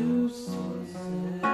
you so.